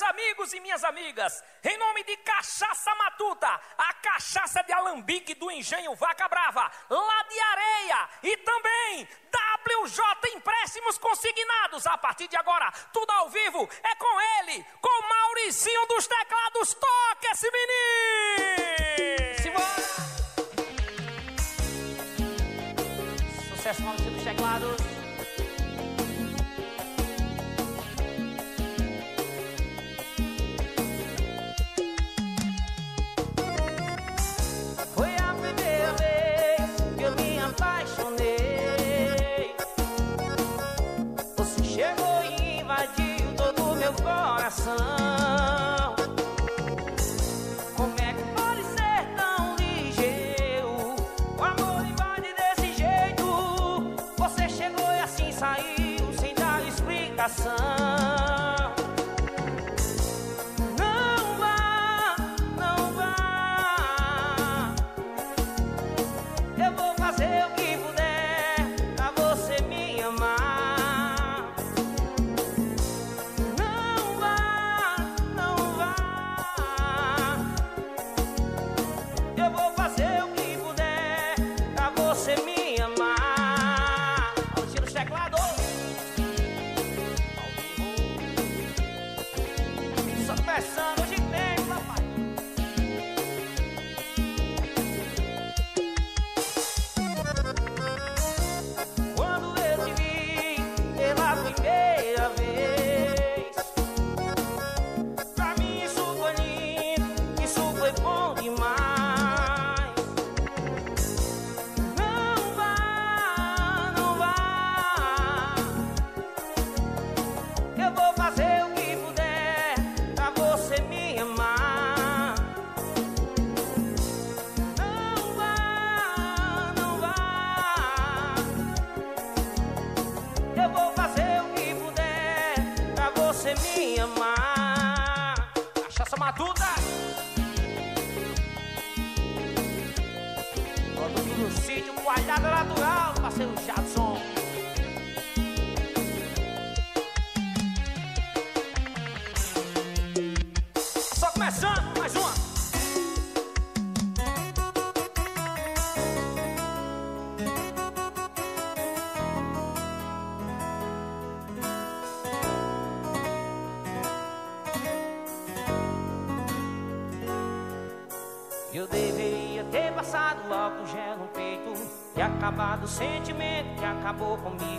meus amigos e minhas amigas, em nome de Cachaça Matuta, a cachaça de alambique do Engenho Vaca Brava, lá de Areia e também WJ Empréstimos Consignados. A partir de agora, tudo ao vivo é com ele, com Mauricinho dos Teclados. Toca esse menino! Simbora! Sucesso, Mauricinho dos Teclados. do sentimento que acabou comigo.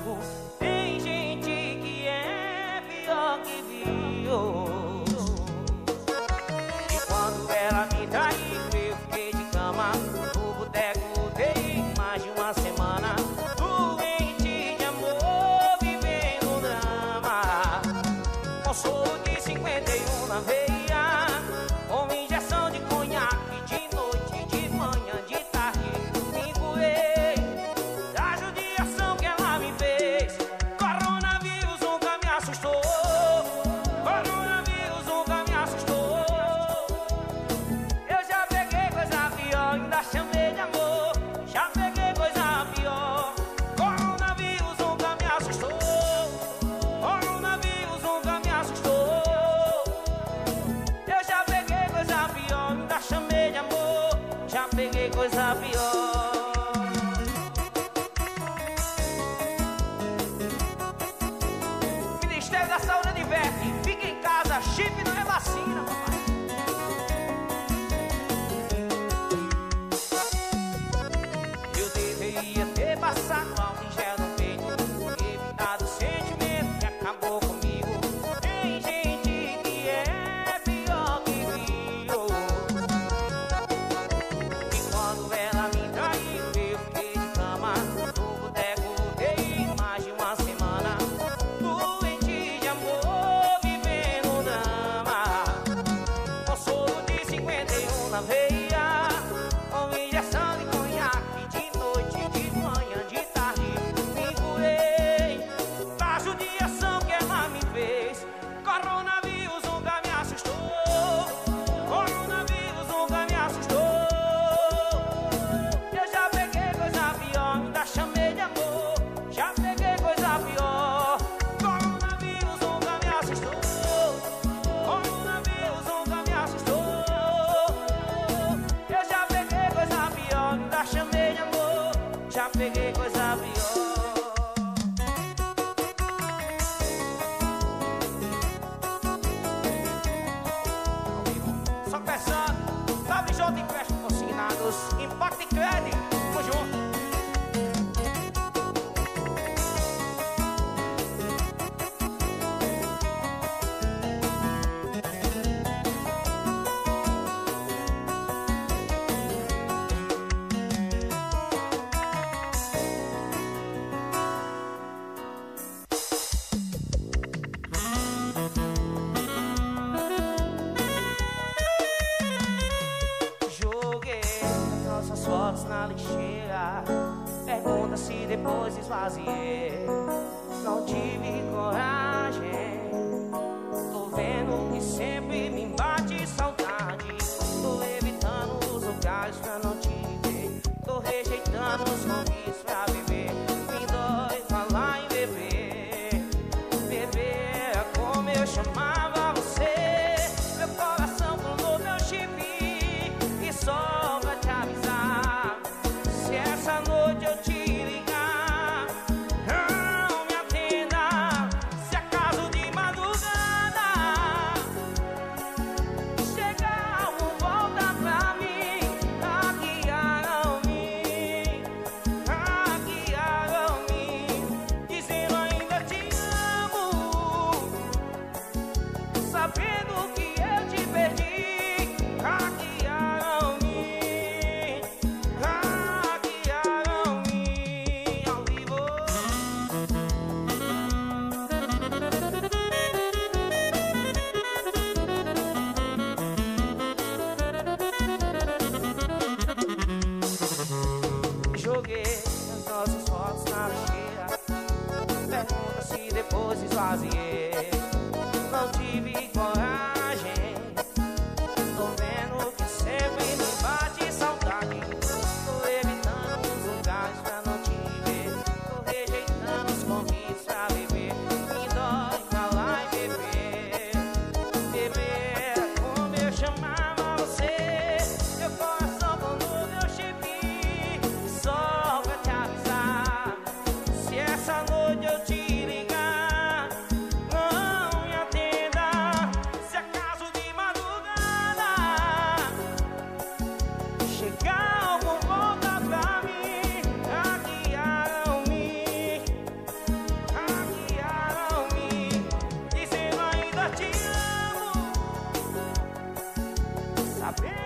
up.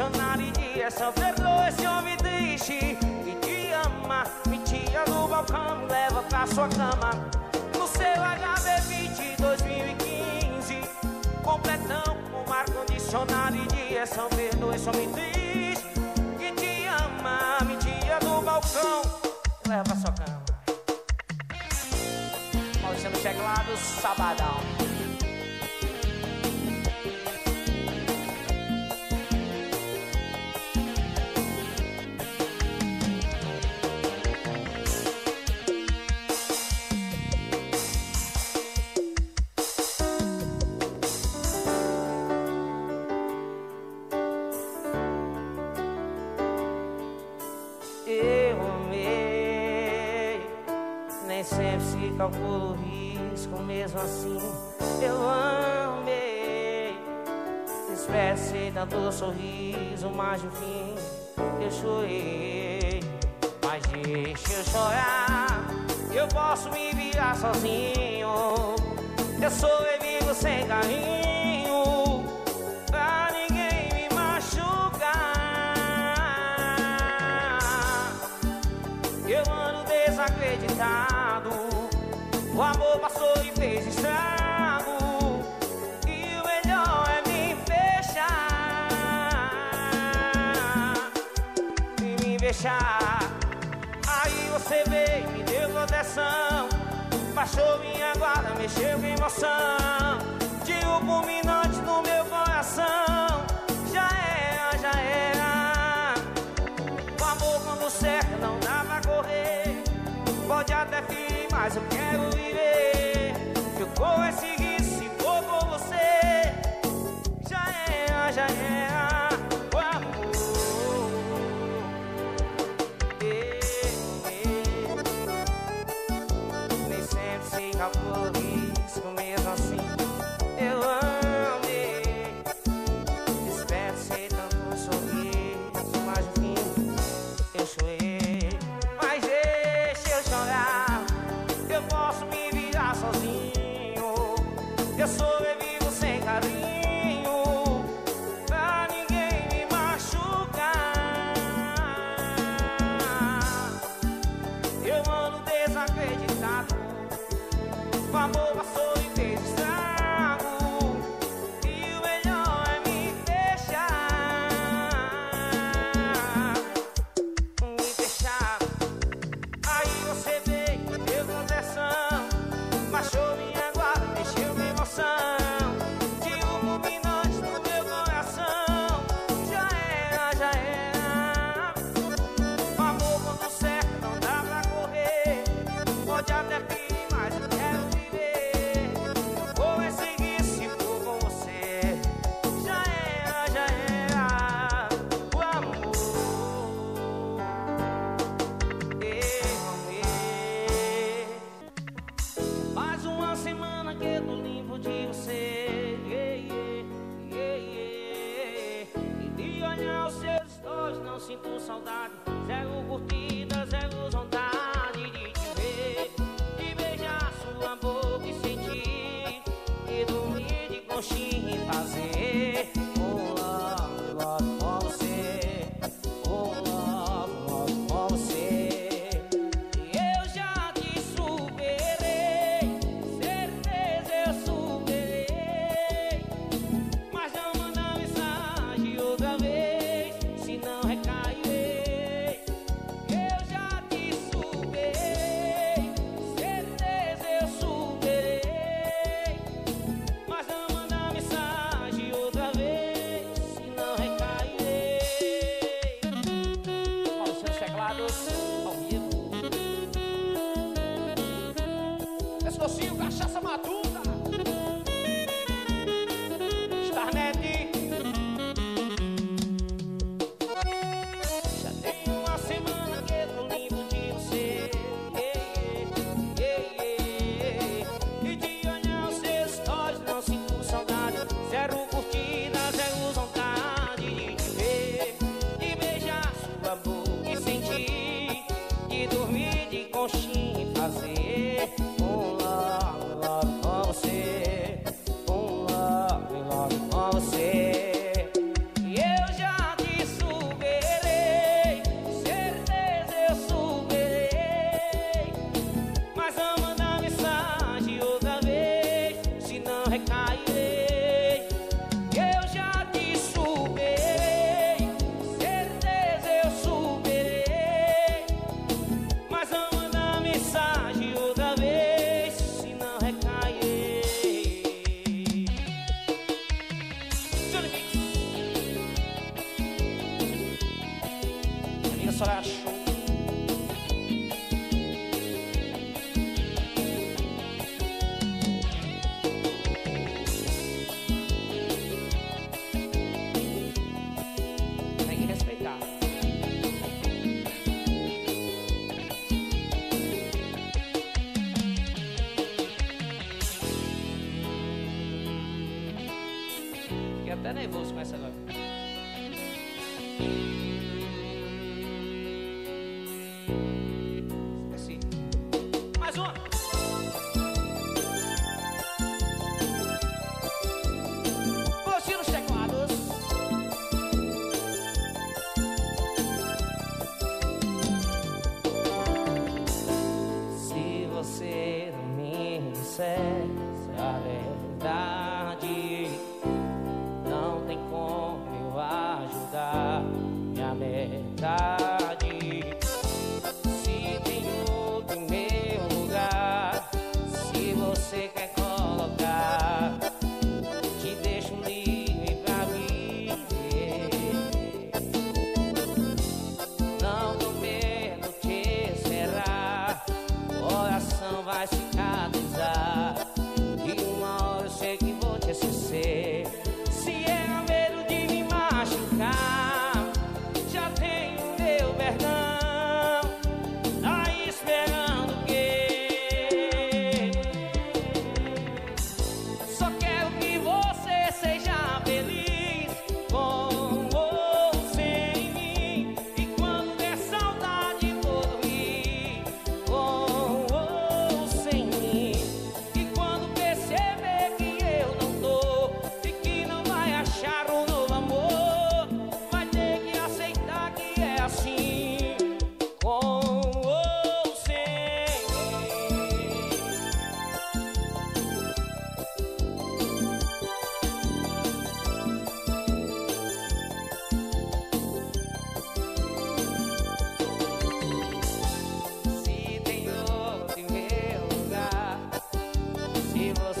apaixonado e de é só perdoa esse homem triste que te ama. Me tira do balcão, me leva pra sua cama. No seu HB20 2015, completão com ar condicionado e de é só perdoa esse homem triste que te ama. Me tira do balcão, me leva pra sua cama. Maurício no teclado, sabadão. sorriso, mas no fim eu chorei. Mas deixa eu chorar, eu posso me virar sozinho. Eu sou bebido sem carinho. deixar. Aí você veio, me deu proteção. Baixou minha guarda, mexeu com emoção. De um fulminante no meu coração. Já era, já era. O amor quando certo não dá pra correr. Pode até fim, mas eu quero viver. Ficou esse seguir. até nervoso com essa agora. Se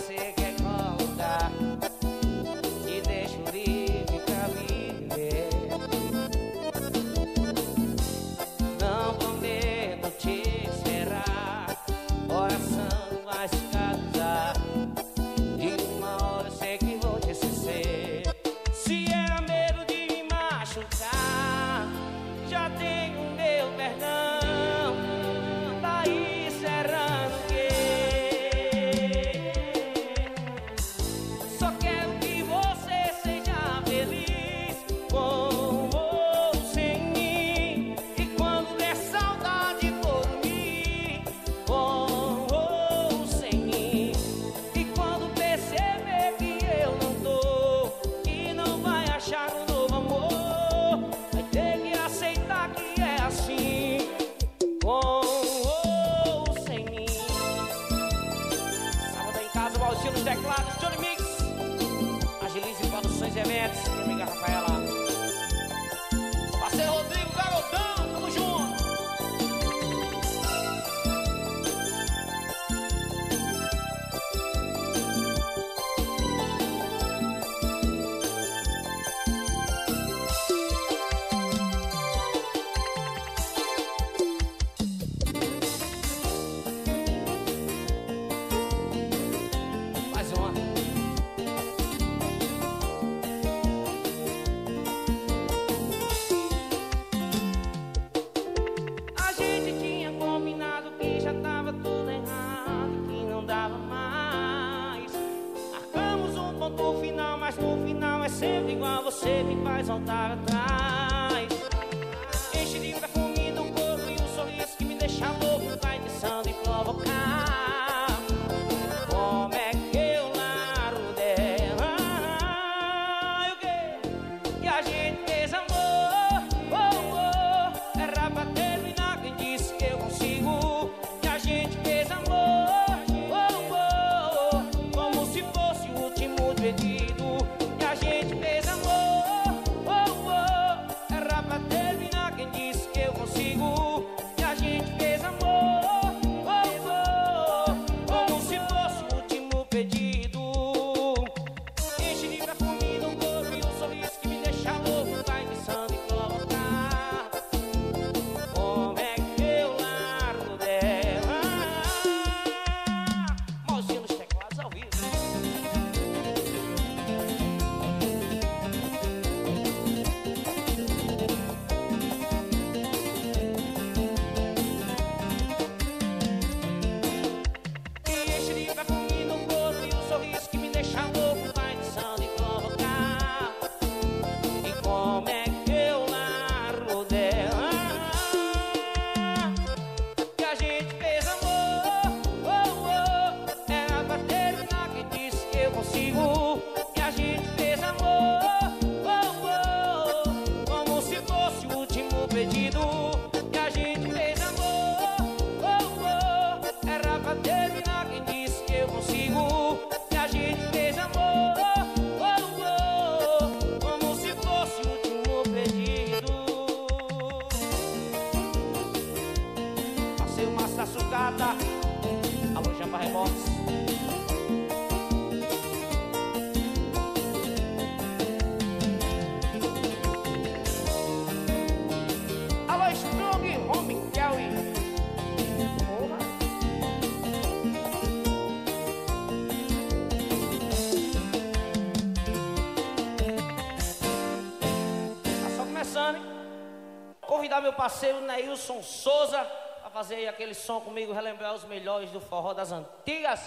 convidar meu parceiro Neilson Souza para fazer aquele som comigo, relembrar os melhores do forró das antigas.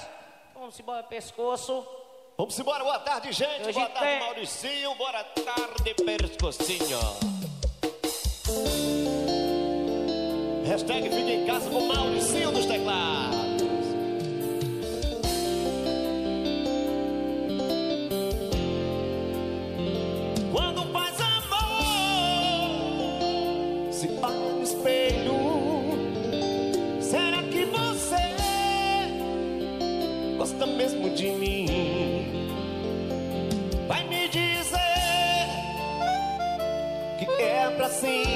Vamos embora, pescoço. Vamos embora, boa tarde, gente. Hoje boa tarde, tem... Mauricinho. Boa tarde, pescocinho. Hashtag fica em casa com Mauricinho dos teclados. de mim. Vai me dizer que é pra sempre.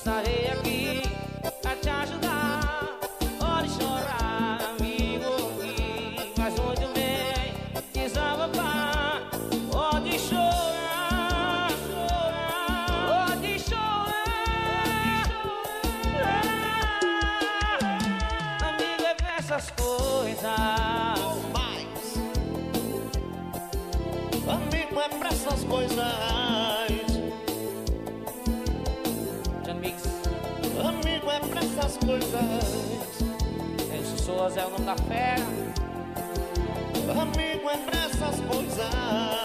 Estarei aqui pra te ajudar. Pode chorar, amigo, aqui. mas onde bem, desabafar. Pode chorar, chorar, pode chorar. Amigo, é pra essas coisas. Oh, mas, amigo, é pra essas coisas. coisas. As pessoas é o nome da fé. Amigo, é pra essas coisas.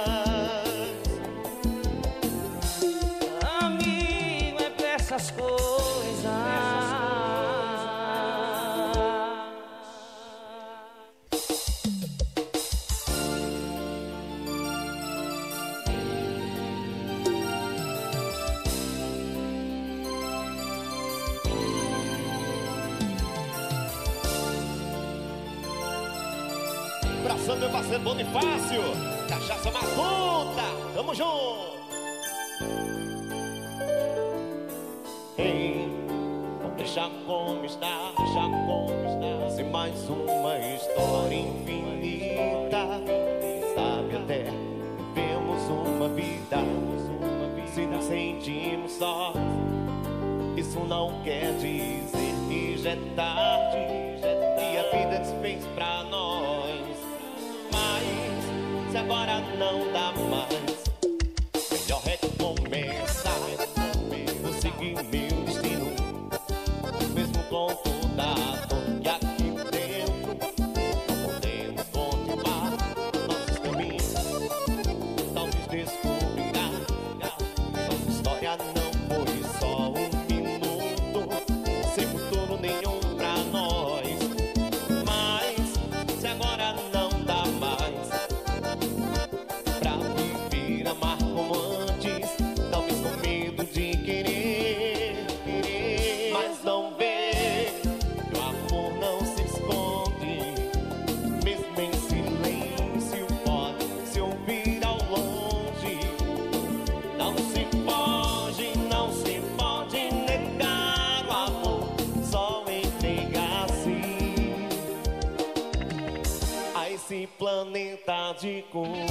quer dizer que é já é tarde e a vida desfez pra nós. Mas se agora não dá mais. romântico.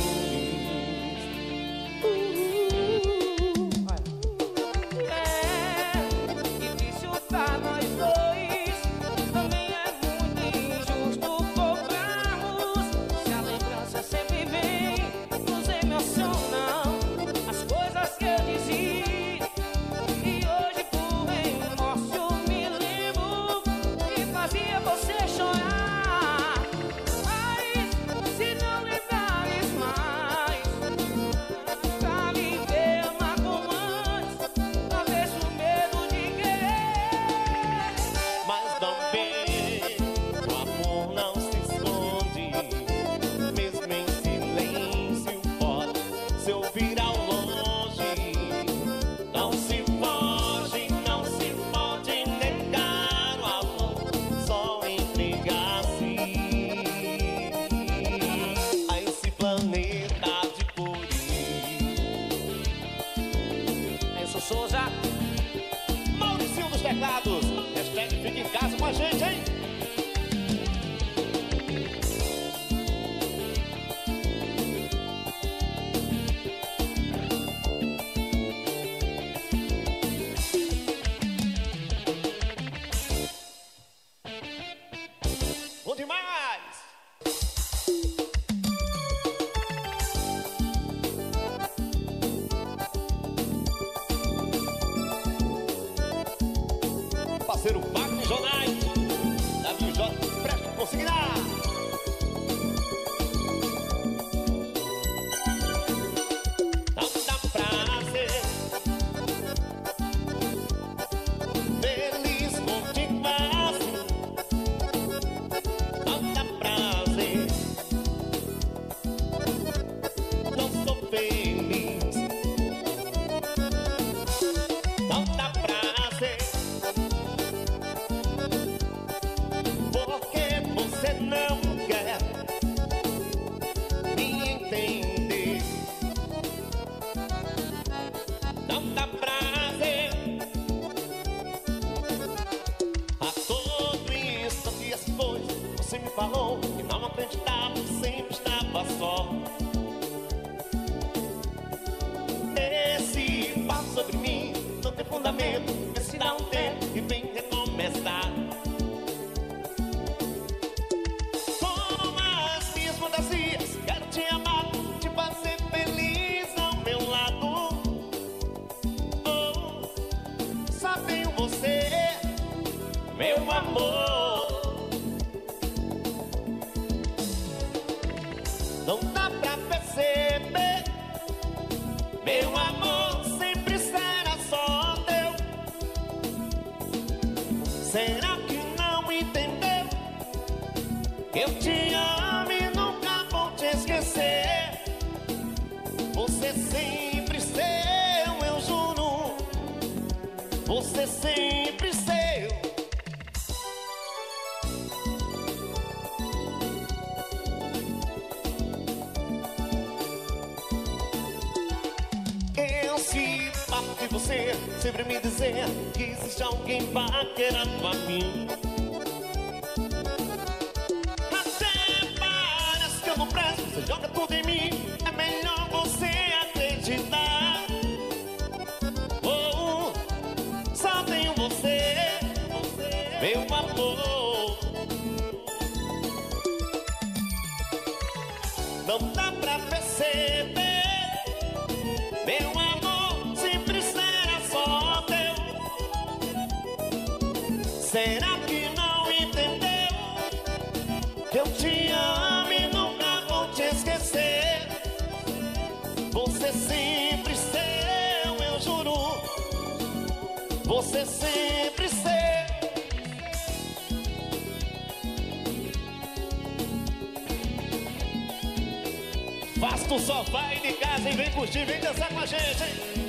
sempre seu. Eu se papo de você sempre me dizer que existe alguém paquerando a mim. Até parece que eu não presto, você joga tudo em mim. valor. Não dá pra perceber, meu amor sempre será só teu. Será que não entendeu? Eu te amo e nunca vou te esquecer. Você sempre seu, eu juro. Você sempre. Tu só vai de casa e vem curtir, vem dançar com a gente, hein?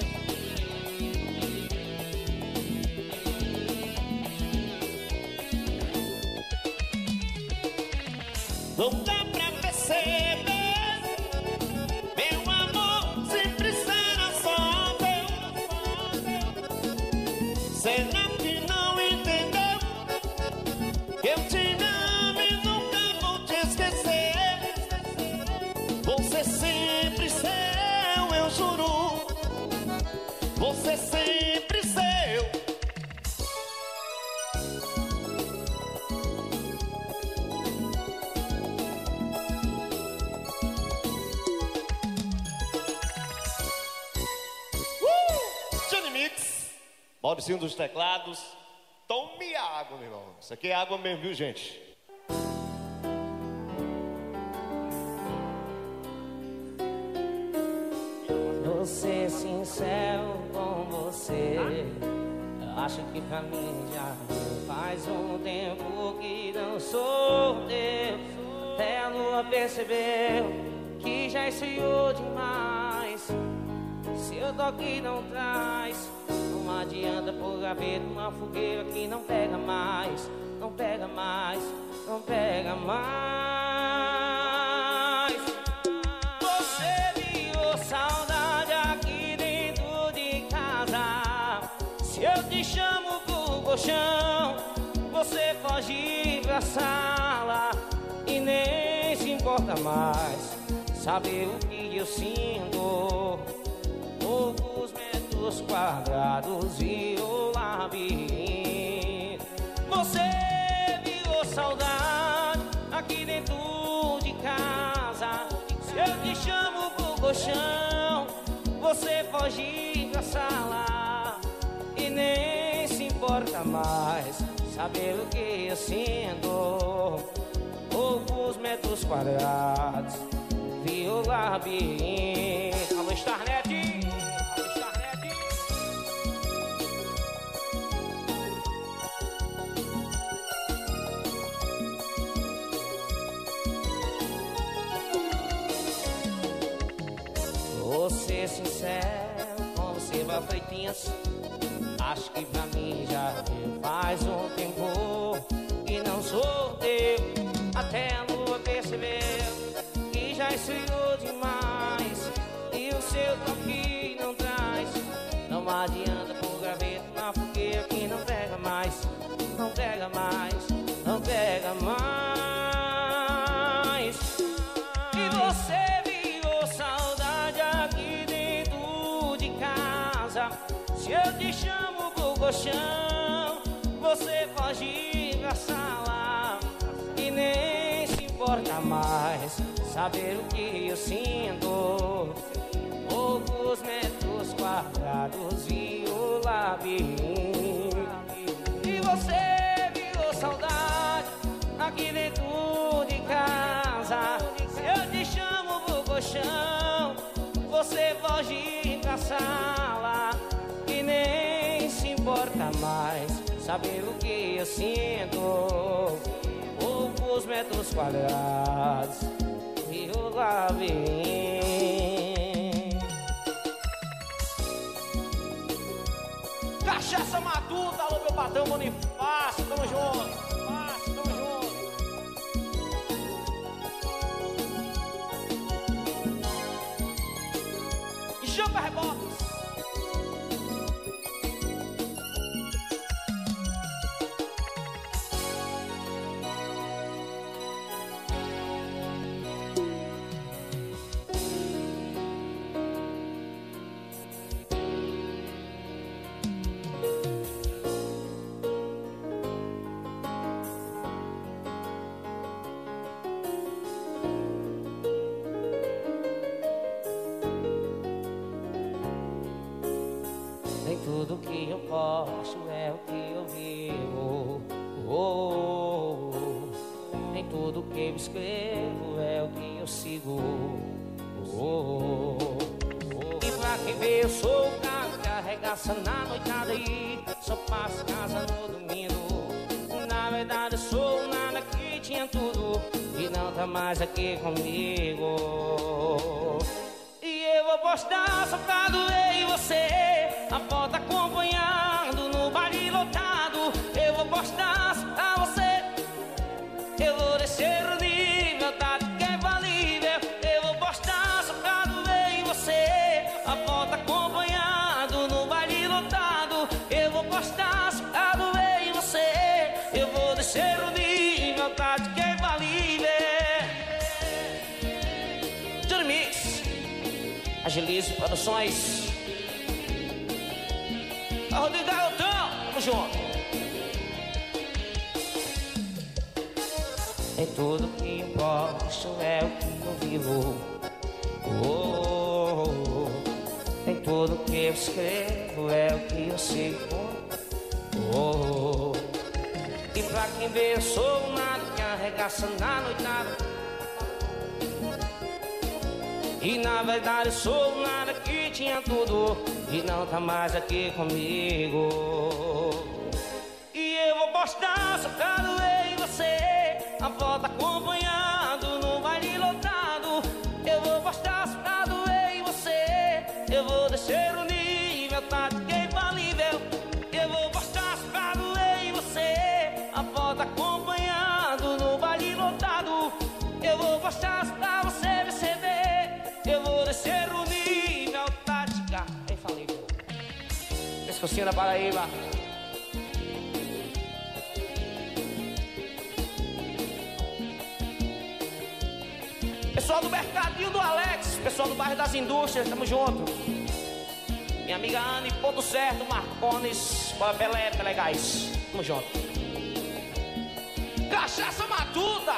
Dos teclados. Tome água, meu irmão. Isso aqui é água mesmo, viu, gente? Vou ser sincero com você. Acho que pra mim já faz um tempo que não sou teu. Até a lua percebeu que já esfriou demais. Se eu toque não traz, adianta pôr gaveta uma fogueira que não pega mais, não pega mais, não pega mais. Você viu saudade aqui dentro de casa. Se eu te chamo pro colchão, você foge pra sala e nem se importa mais. Saber o que eu sinto metros quadrados e o labirinto. Você virou saudade aqui dentro de casa. Se eu te chamo pro colchão, você foge pra sala e nem se importa mais. Saber o que eu sinto, poucos metros quadrados e o labirinto. Alô, Starnet! Ser sincero com você, Bafeitinhas. Acho que pra mim já faz um tempo que não sou teu. Até a lua percebeu que já esfriou demais. E o seu toque não traz. Não adianta pôr graveta na fogueira que não pega mais. Não pega mais, não pega mais. Colchão, você foge pra sala e nem se importa mais. Saber o que eu sinto, poucos metros quadrados e o labirinto. E você virou saudade aqui dentro de casa. Eu te chamo pro colchão, você foge pra sala Saber o que eu sinto, poucos metros quadrados e o labirinto. Cachaça Matuta, alô meu patrão Bonifácio, tamo junto. Verdade, sou nada que tinha tudo e não tá mais aqui comigo. E eu vou postar só pra doer em você A foto acompanhando no baile lotado Eu vou postar só pra você Eu vou descer Agilize Produções. A Rodrigo Garotão, tamo junto. Em tudo que posto é o que eu vivo. Oh, oh, oh. Em tudo que eu escrevo é o que eu sigo. Oh, e pra quem vê, eu sou nada que arregaça na noitada. E na verdade, sou nada que tinha tudo e não tá mais aqui comigo. E eu vou postar socado em você, a foto acompanhado Pescocinho da Paraíba. Pessoal do Mercadinho do Alex, pessoal do bairro das Indústrias, tamo junto. Minha amiga Anne, ponto certo, Marcones, Pelé, legais. Tamo junto. Cachaça Matuta!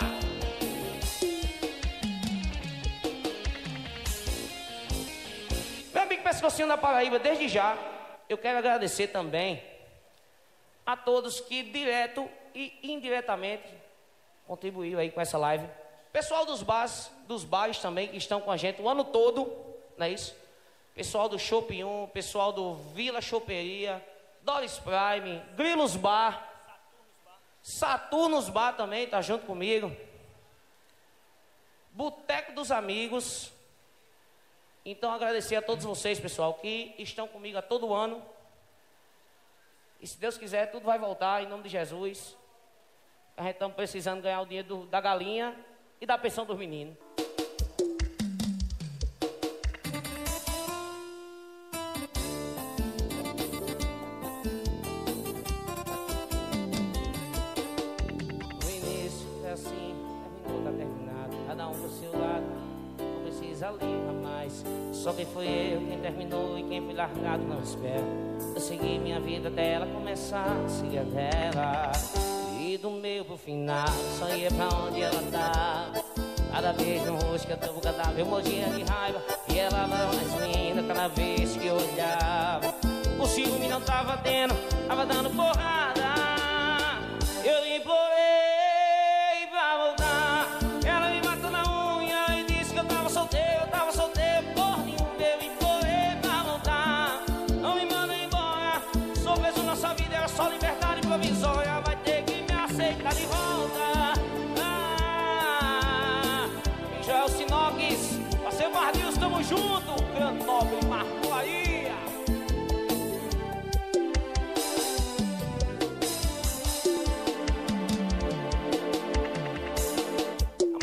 Pescocinho da Paraíba, desde já, eu quero agradecer também a todos que direto e indiretamente contribuíram aí com essa live. Pessoal dos bares, dos bares também que estão com a gente o ano todo, não é isso? Pessoal do Shopping 1, pessoal do Vila Choperia, Doris Prime, Grilos Bar, Saturnos Bar também tá junto comigo. Boteco dos Amigos. Então agradecer a todos vocês, pessoal, que estão comigo a todo ano. E se Deus quiser, tudo vai voltar em nome de Jesus. A gente estamos precisando ganhar o dinheiro do- da galinha e da pensão dos meninos. Terminou e quem foi largado, não espera. Eu segui minha vida até ela começar, segui a dela. E do meio pro final, só ia pra onde ela tava. Cada vez no rosto que eu tô cadáver, eu morria de raiva. E ela era mais linda cada vez que eu olhava. O ciúme não tava tendo, tava dando porrada.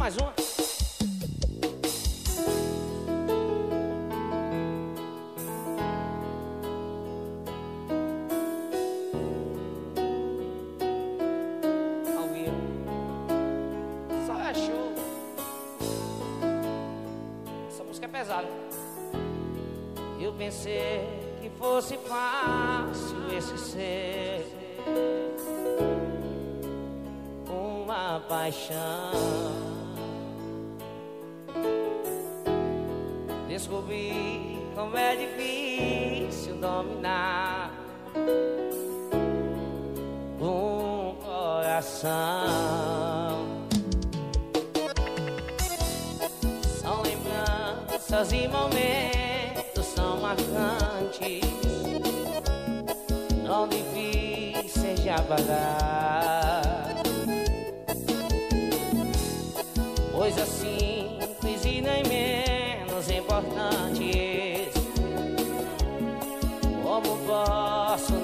Mais uma. Vivo. Só é show. Essa música é pesada. Eu pensei que fosse fácil esquecer uma paixão. Descobri como é difícil dominar um coração. São lembranças e momentos tão marcantes, tão difíceis de apagar. Coisas simples e nem menos importantes. Como posso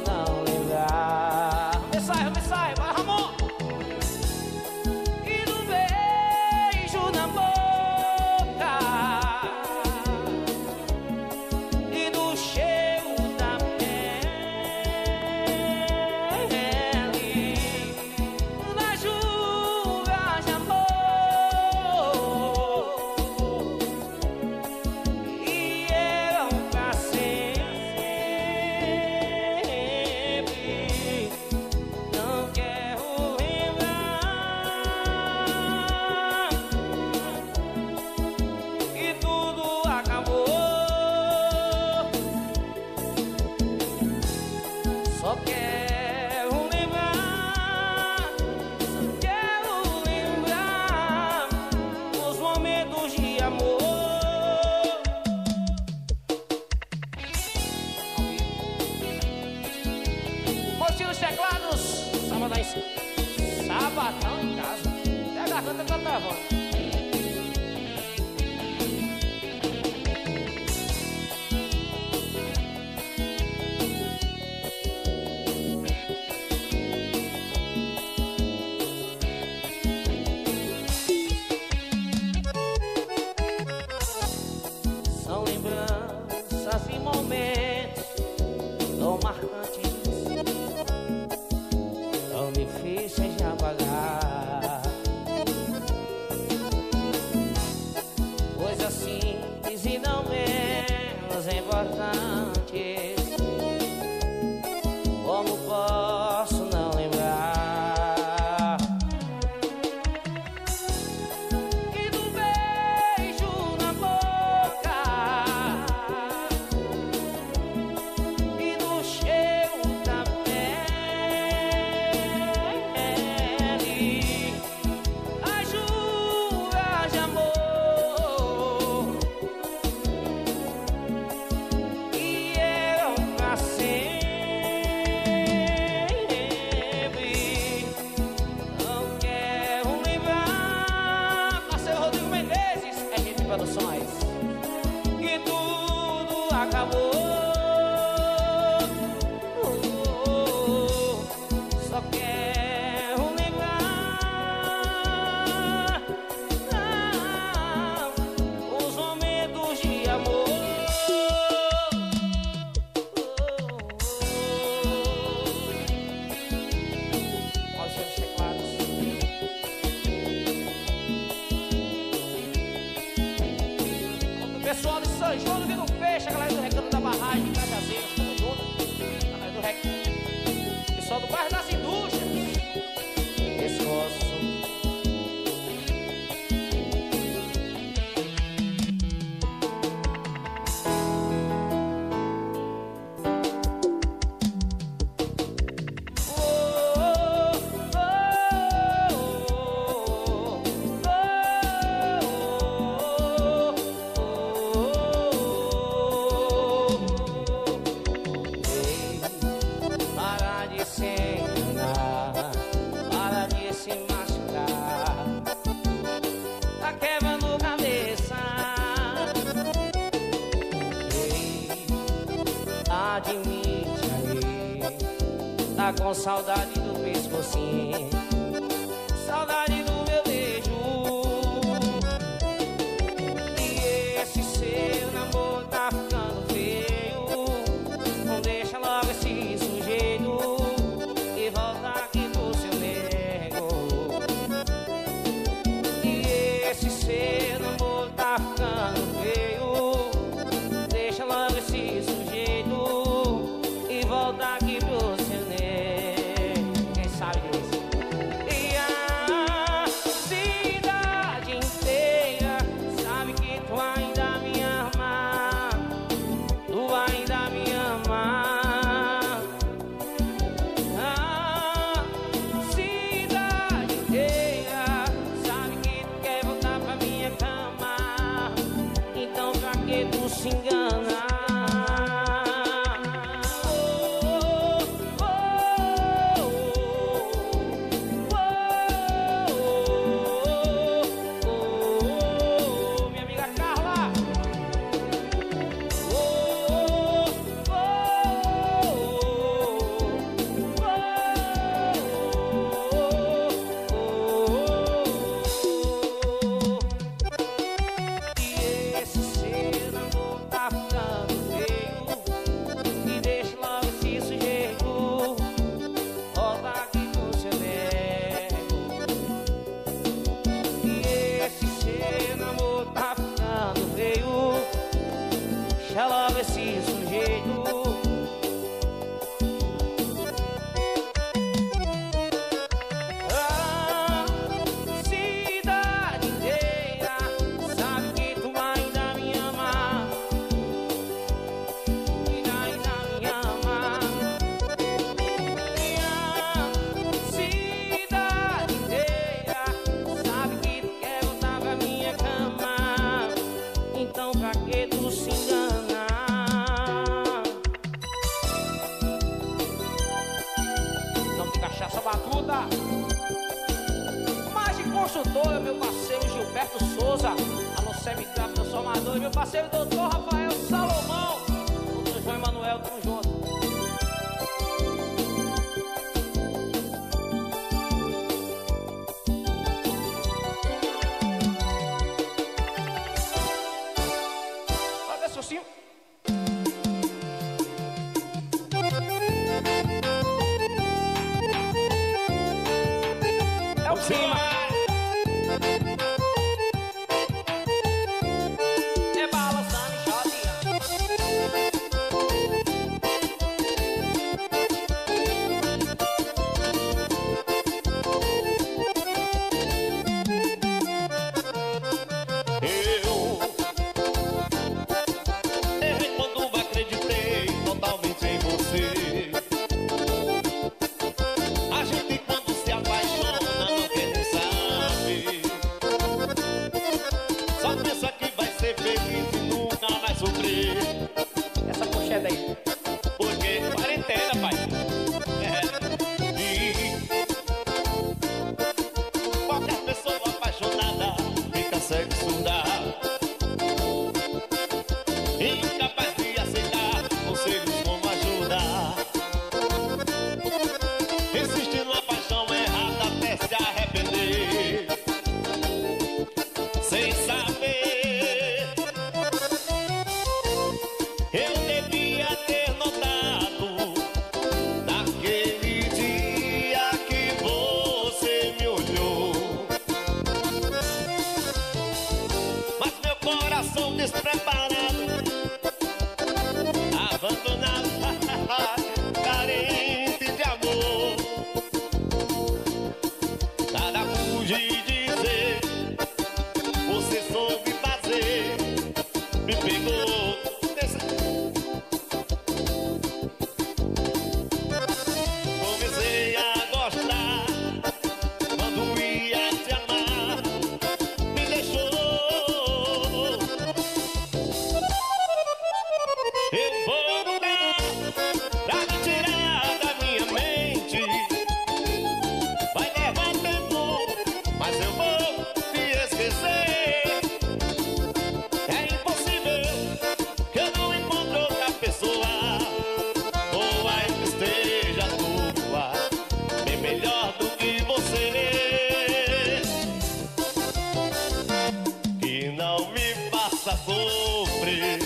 faça sofrer.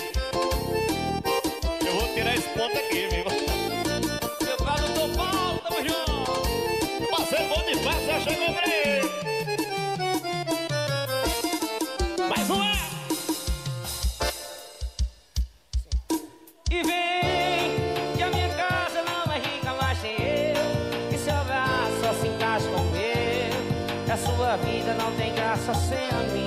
Eu vou tirar esse ponto aqui, meu Meu tradutor pau, tamo junto. Parceiro bom de farsa, chegou pra ele. Mais um é. E vem, que a minha casa não é rica, mas tem eu. E seu abraço só se encaixa com o meu. E a sua vida não tem graça sem a minha.